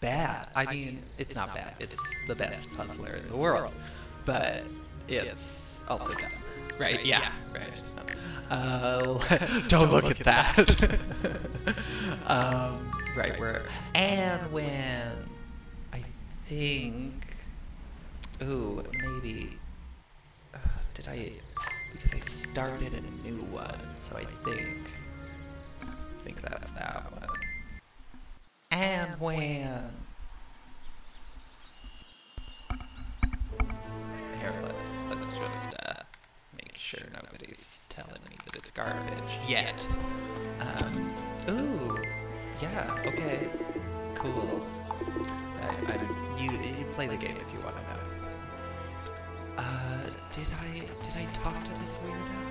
bad. I mean, it's not bad. It's the best puzzler in the world, but it's also dumb. Right? Yeah. Right. Uh, don't look at that. um, right. Where and when I think. Ooh, maybe. Uh, did I? Because I started a new one, so I think. I think that's that one. And when. Here, let's let's just uh, make sure nobody's telling me that it's garbage yet. Um, ooh, yeah, okay, cool. I, I, you you play the game if you want to know. Uh, did I did I talk to this weirdo?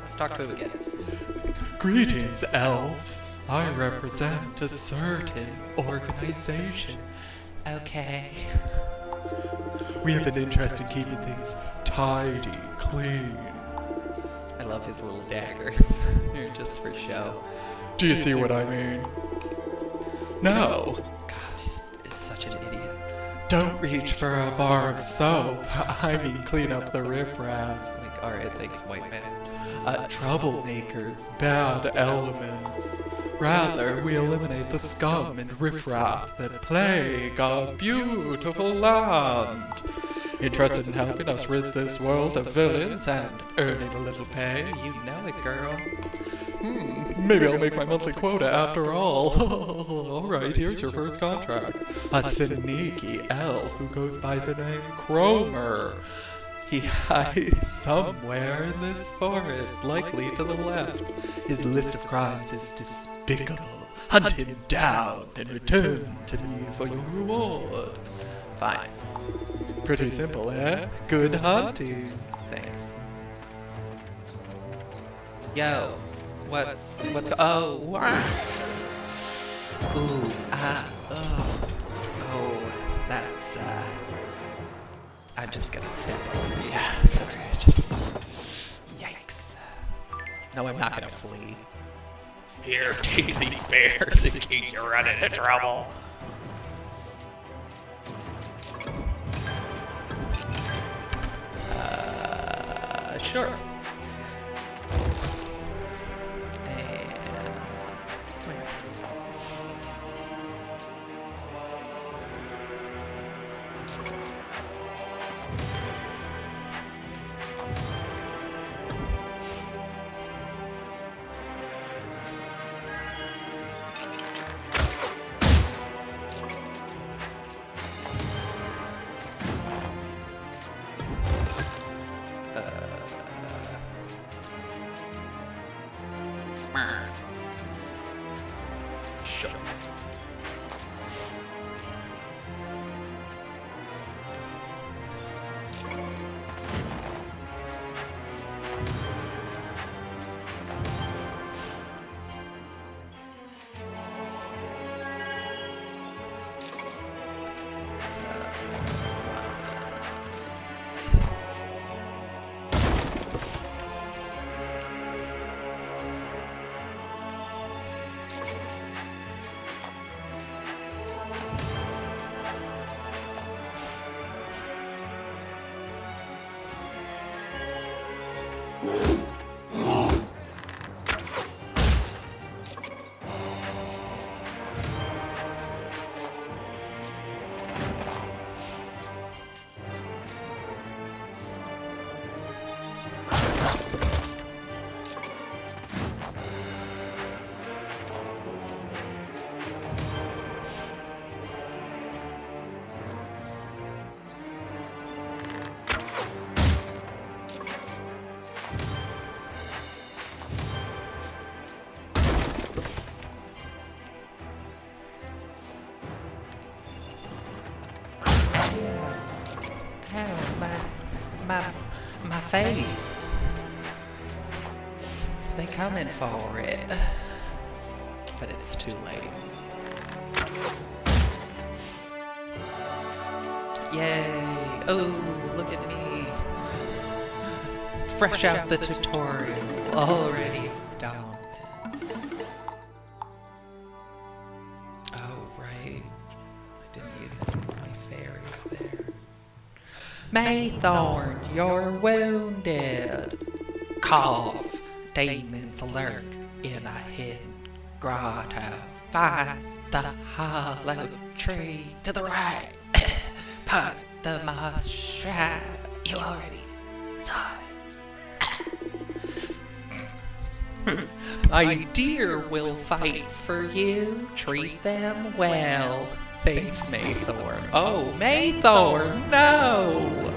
Let's talk to him again. Greetings, elf. I represent a certain organization. Okay. We have an interest in keeping things tidy, clean. I love his little daggers. They're just for show. Do you see what I mean? No. God, he's, he's such an idiot. Don't reach for a bar of soap. I mean, clean up the riffraff. Like, alright, thanks, white man. Uh, troublemakers, bad elements. Rather, we eliminate the scum and riffraff that plague our beautiful land. Interested in helping us rid this world of villains and earning a little pay? You know it, girl. Hmm, maybe I'll make my monthly quota after all. Alright, here's your first contract. A sneaky elf who goes by the name Cromer. He hides somewhere in this forest, likely to the left. His list of crimes is despicable. Hunt him down and return to me for your reward. Fine. Pretty simple, eh? Good hunting. Thanks. Yo, what's what's oh wow. Ooh ah oh oh. I'm just gonna step over you. Sorry, I just yikes. No, I'm not gonna flee. Here, take these bears in case you run into trouble. Uh, sure. fresh out the tutorial already down. Oh, right. I didn't use fairies there. Maythorn, you're wounded. Cough. Demons lurk in a hidden grotto. Find the hollow tree to the right. Part the moss. You already it. My dear will fight for you. Treat them well. Thanks, Maythorn. Oh, Maythorn, no!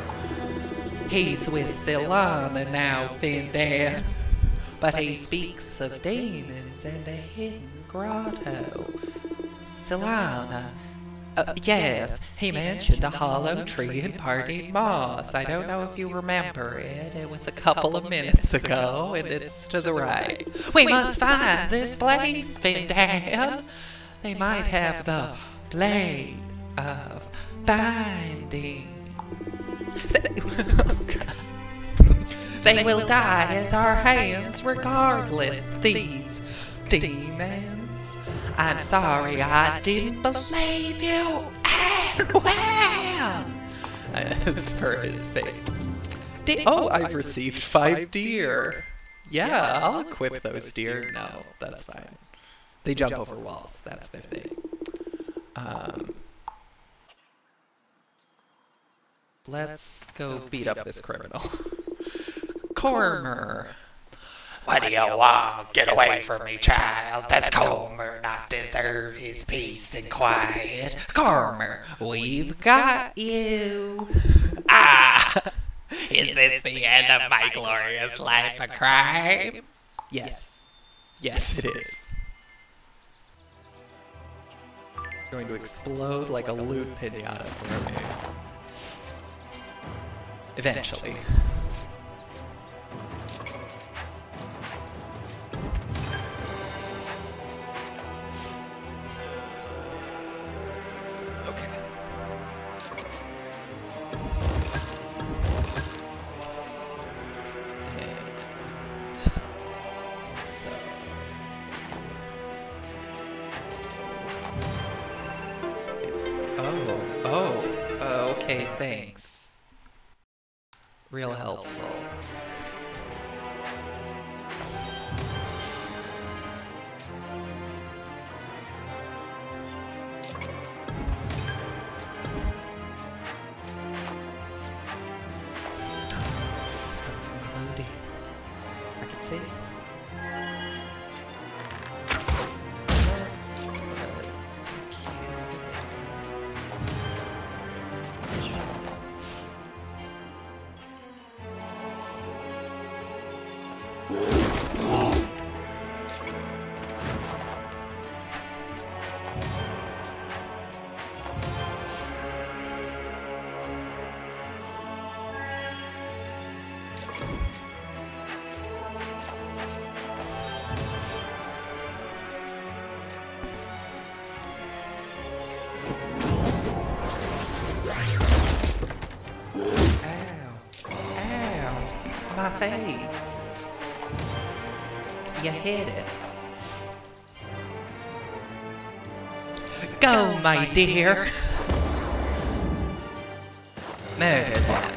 He's with Sylanna now, Findan. But he speaks of demons and a hidden grotto. Sylanna. Uh, yes, he mentioned a hollow tree and parting moss. I don't know if you remember it. It was a couple of minutes ago, and it's to the right. We must find this place, Findan. They might have the blade of binding. they will die at our hands regardless, these demons. I'm sorry I didn't believe you. As for his face. De oh, I've received five deer. Yeah, I'll equip those deer. No, that's fine. They jump over walls. That's their thing. Um, let's go beat up this criminal. Cormer. What do you want? Get away from me, child. Does Comer not deserve his peace and quiet? Cormer, we've got you. Ah! Is this the end of my glorious life of crime? Yes. Yes, it is. Going to explode like a loot pinata for me. Eventually. Real helpful. Face. You hit it. Go, my dear. Murder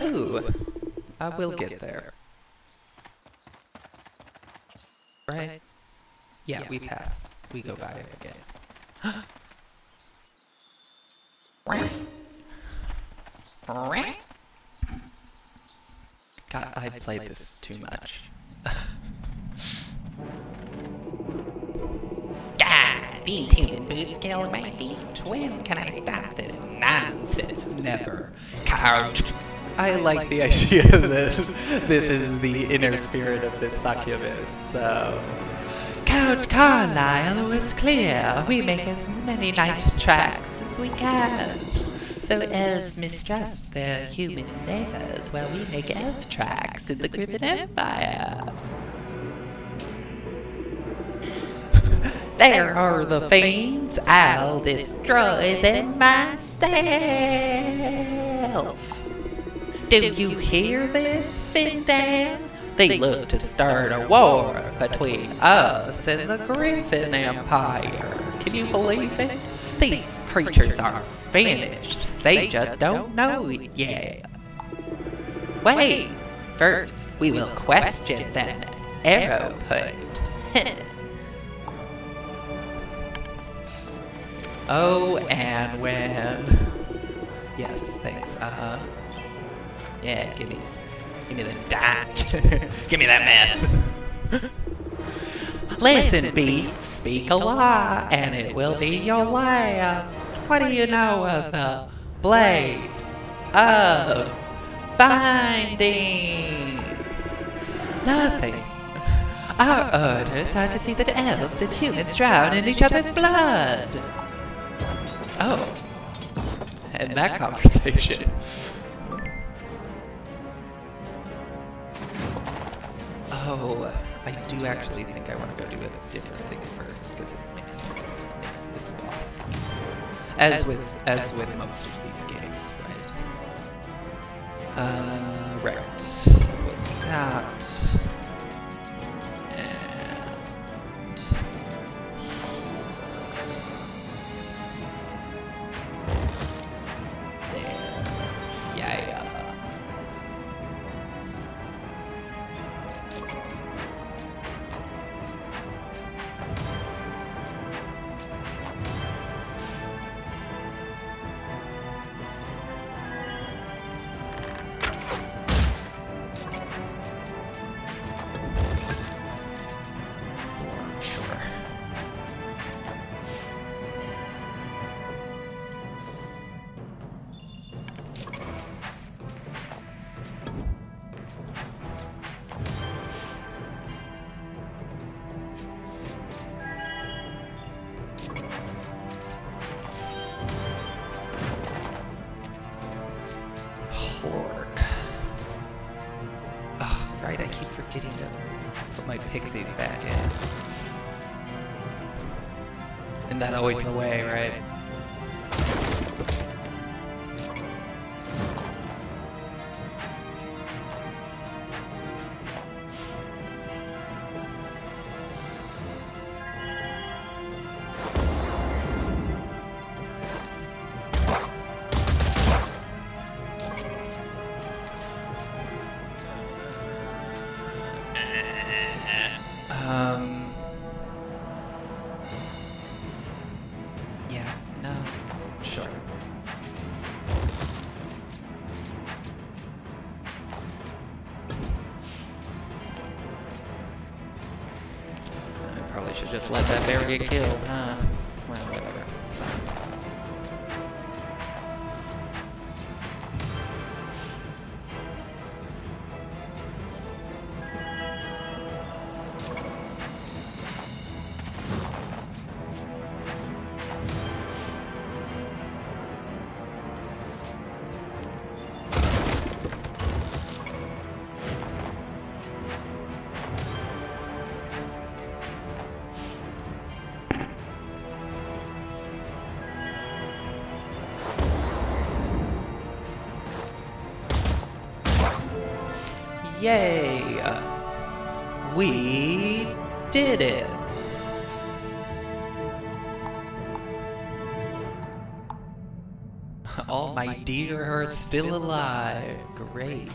Oh, I will get there. Right? Yeah, we pass. We go by it again. God, I played this too much. God, these human boots all my feet. When can I stop this nonsense? Never. Couch. I like the idea that this is the inner spirit of this succubus, so... Count Carlyle was clear. We make as many knight tracks as we can. So elves mistrust their human neighbors while we make elf tracks in the Griffin Empire. there are the fiends. I'll destroy them myself. Do you hear this, Findan? They look to start a war between us and the Griffin Empire. Can you believe it? These creatures are finished. They just don't know it yet. Wait! First, we will question that arrow point. oh, and when... Yes, thanks. Uh, yeah, give me, give me the dot. give me that mess. Listen, beast, speak a lie, and it will be your last. What do you know of the blade of binding? Nothing. Our orders are to see that elves and humans drown in each other's blood. Oh. And that conversation. Oh, I do actually think I want to go do a different thing first because it makes makes this boss. As with as with most of these games, right? Uh, right. With that. Right, I keep forgetting to put my pixies back in. And that always the way, right? Get killed, huh? Well, whatever. Are still alive. Great.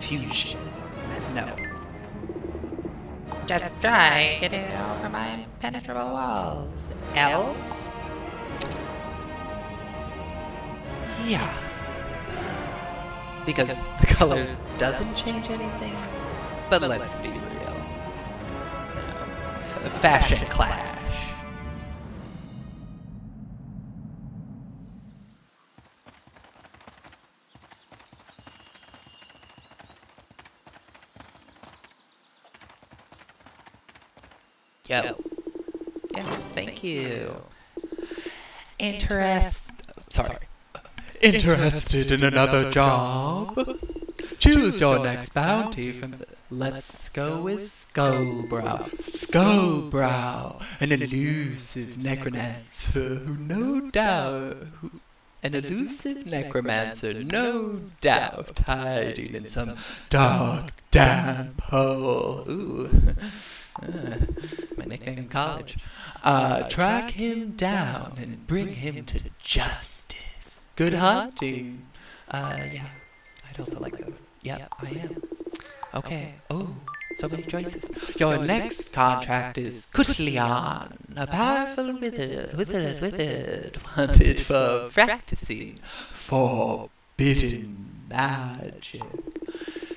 Fusion. No. Just try getting over my impenetrable walls. Elf? Yeah. Because the color doesn't change anything. But let's be real. You know, f- fashion clash. Yo. Yes, thank you. Interest. Sorry. Interested in another job? Choose your next bounty from the. Let's go with Skullbrow. Skullbrow, an elusive necromancer who no doubt. Who, an elusive necromancer, no doubt, hiding in some dark, damp hole. Ooh. Uh, my nickname in college. Uh, track him down and bring him to justice. Good hunting. Uh, yeah. I'd also like that. Yep, I am. Okay. Oh, so many choices. Your next contract is Kutlian, a powerful wizard, wizard, wizard, wanted for practicing forbidden magic.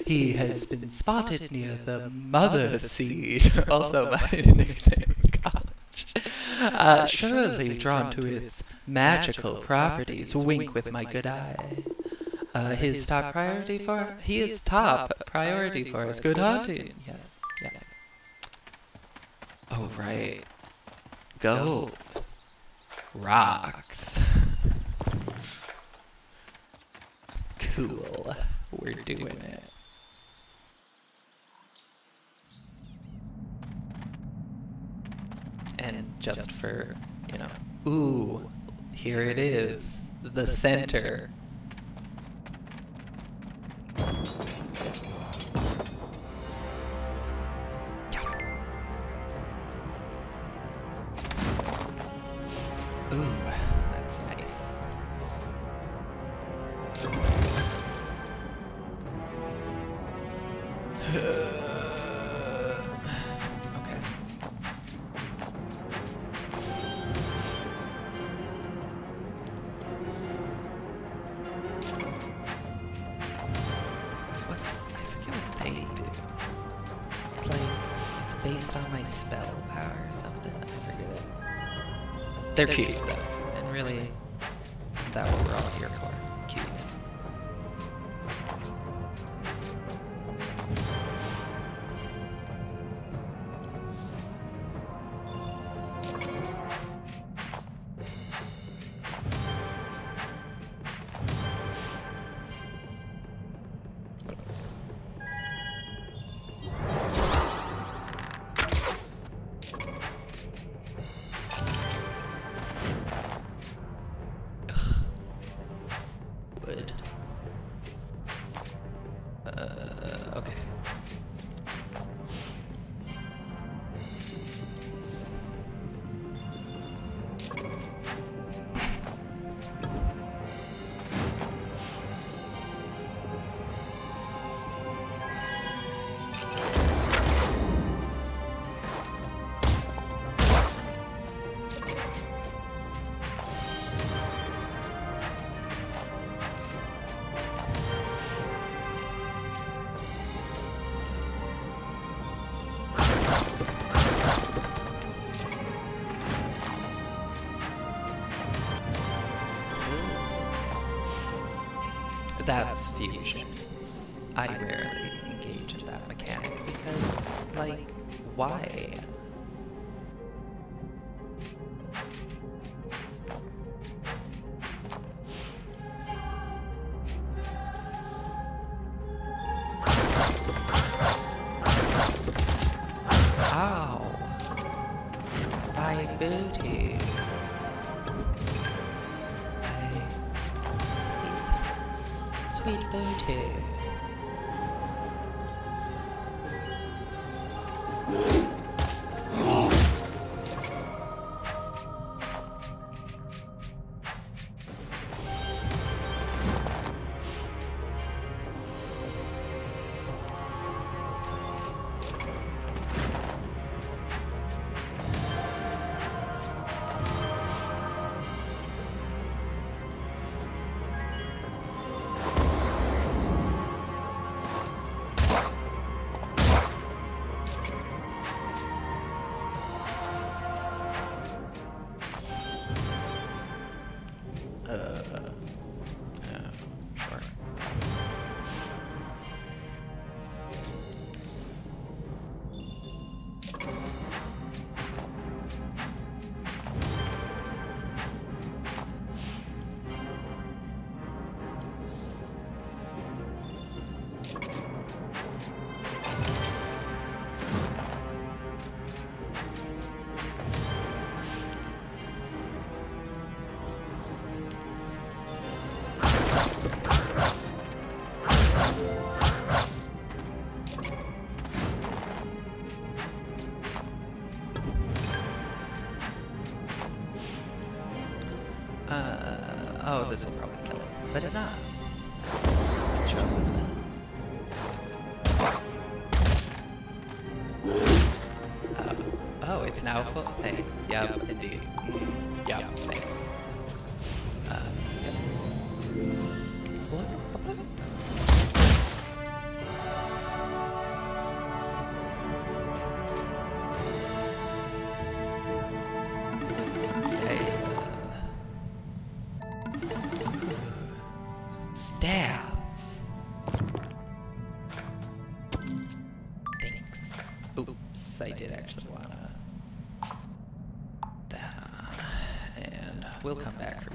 He has been spotted near the Mother Seed, also my nickname college. Uh, surely drawn to its magical properties. Wink with my good eye. Uh, his top priority for he is top priority for us. Good hunting. Yes. Yeah. Oh right. Gold. Rocks. Cool. We're doing it. And just for, you know, ooh, here it is. The center. Ooh, forget. They're cute That's fusion. I rarely engage in that mechanic because, like, why?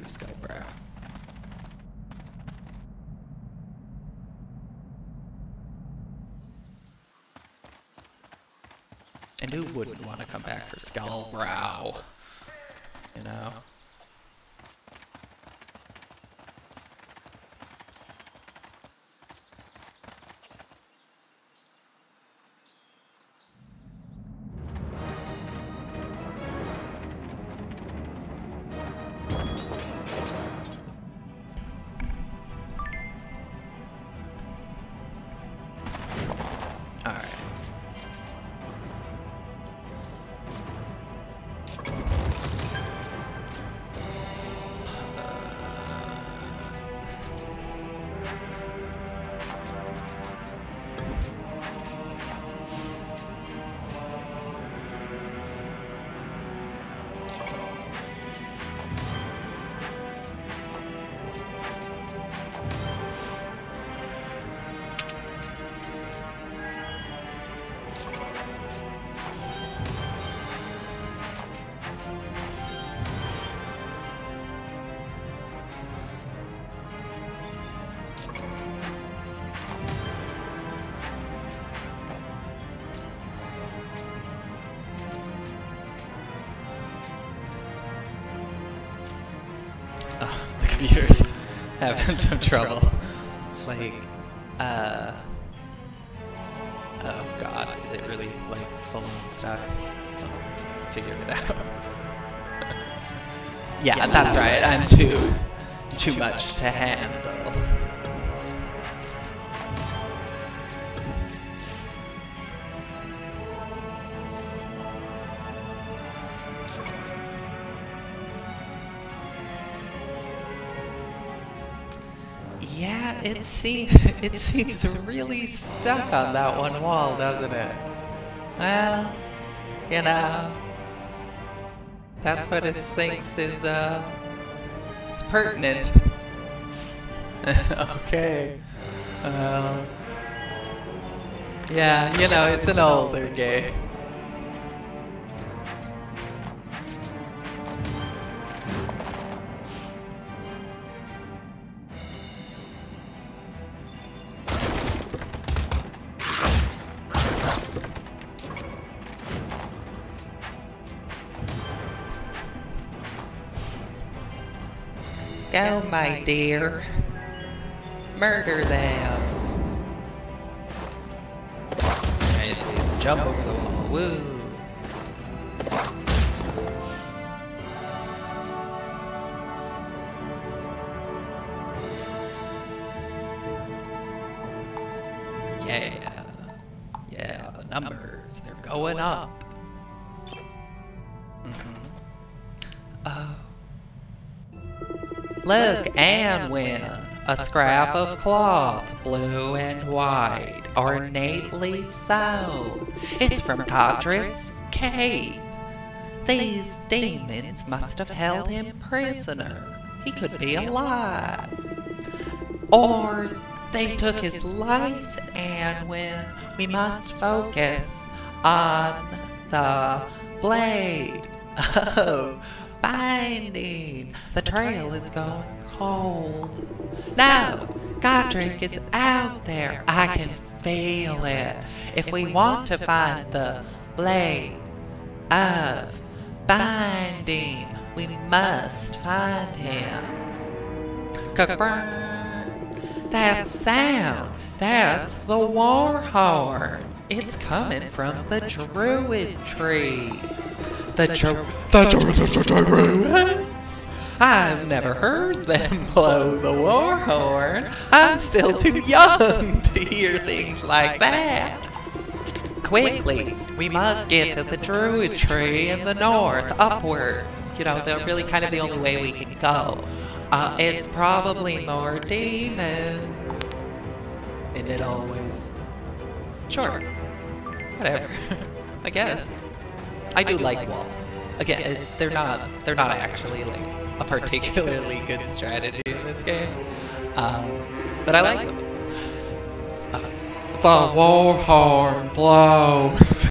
You, And who wouldn't want to come back for Skull Brow? You know? Oh, the computer's having some trouble. Like, uh. Oh god, is it really, like, full on stuck? Oh, figured it out. yeah, that's right, I'm too. too much to handle. Seems it seems really stuck on that one wall, doesn't it? Well, you know, that's what it thinks is uh, it's pertinent. okay. Um, yeah, you know, it's an older game. My dear. Murder them. Jump over the wall. Woo. Look, and win. A scrap of cloth, blue and white, ornately sewn. It's from Godric's cape. These demons must have held him prisoner. He could be alive. Or they took his life, and when we must focus on the blade. Oh, binding. The trail is going cold. No, Godric is out there. I can feel it. If we want to find the blade of binding, we must find him. That sound, that's the war horn. It's coming from the druid tree. The dru- the druids? I've never heard them blow the war horn. I'm still too young to hear things like that. Quickly, we must get to the druid tree in the north, upwards. You know, they're really kind of the only way we can go. Uh, it's probably more demons. Isn't it always? Sure. Whatever. I guess. I do like walls. Again, it- they're not they're not actually like a particularly good strategy in this game. Um, but I like them. Uh, the war horn blows.